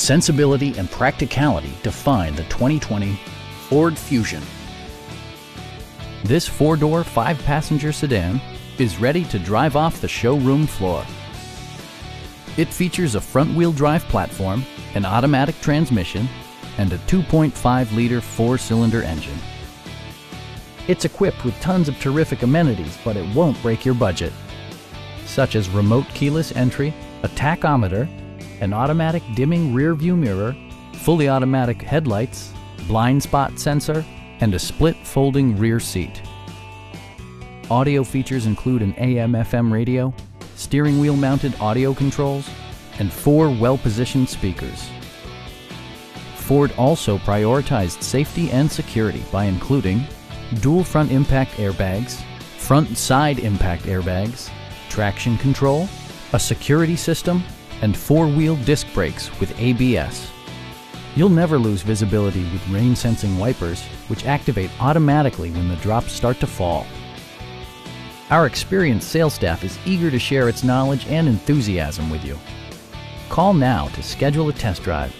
Sensibility and practicality define the 2020 Ford Fusion. This four-door, five-passenger sedan is ready to drive off the showroom floor. It features a front-wheel drive platform, an automatic transmission, and a 2.5-liter four-cylinder engine. It's equipped with tons of terrific amenities, but it won't break your budget, such as remote keyless entry, a tachometer, an automatic dimming rear view mirror, fully automatic headlights, blind spot sensor, and a split folding rear seat. Audio features include an AM FM radio, steering wheel mounted audio controls, and four well-positioned speakers. Ford also prioritized safety and security by including dual front impact airbags, front side impact airbags, traction control, a security system, and four-wheel disc brakes with ABS. You'll never lose visibility with rain-sensing wipers, which activate automatically when the drops start to fall. Our experienced sales staff is eager to share its knowledge and enthusiasm with you. Call now to schedule a test drive